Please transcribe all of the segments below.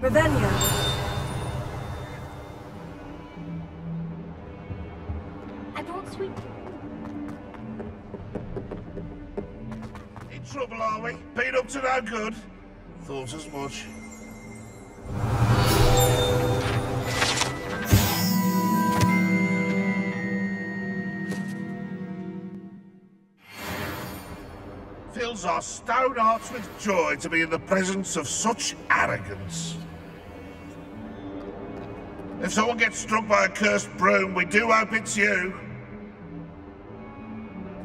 Revelio. I brought sweet. In trouble, are we? Been up to no good? Thought as much. Fills our stone hearts with joy to be in the presence of such arrogance. If someone gets struck by a cursed broom, we do hope it's you.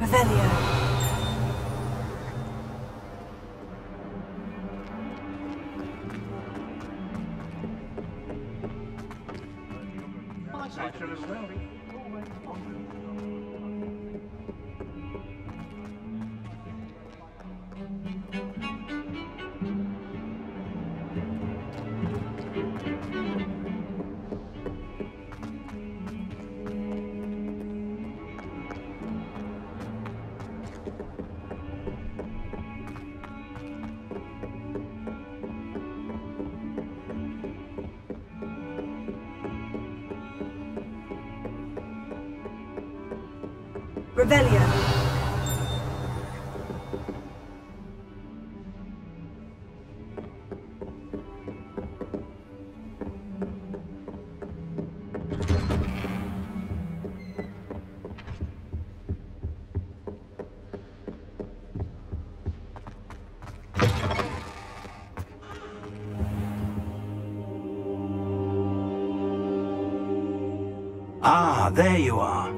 Revelio. Revelio. Ah, there you are.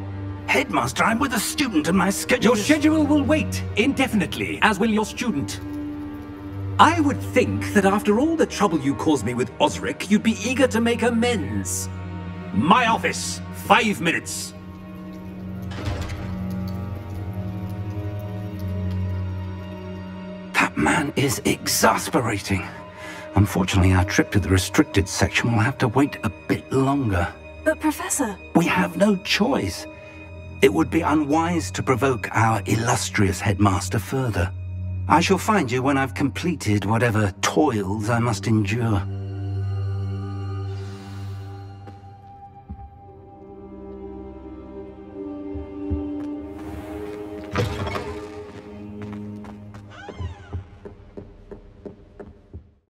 Headmaster, I'm with a student and my schedule Your is- schedule will wait indefinitely, as will your student. I would think that after all the trouble you caused me with Osric, you'd be eager to make amends. My office, five minutes. That man is exasperating. Unfortunately, our trip to the restricted section will have to wait a bit longer. But, Professor, We have no choice. It would be unwise to provoke our illustrious headmaster further. I shall find you when I've completed whatever toils I must endure.